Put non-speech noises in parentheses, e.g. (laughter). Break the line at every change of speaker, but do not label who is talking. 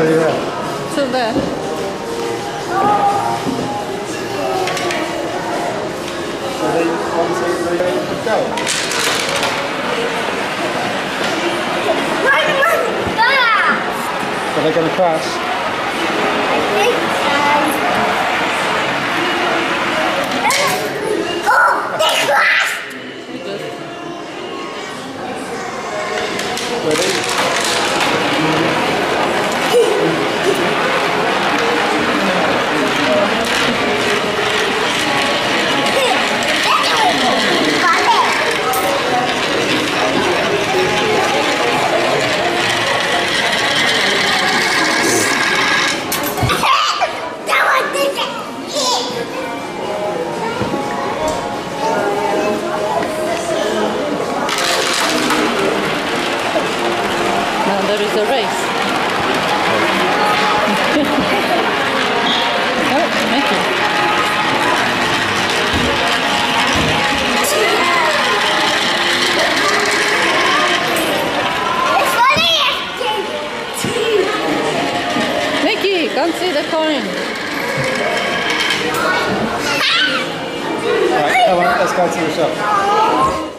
till you're there.
Till there.
Ready? One, two, three, go.
Run, run, fast!
Are they going to crash?
Is a race. (laughs) oh, Mickey. Mickey, come see the coin.
Right, come on, let's go to the shop.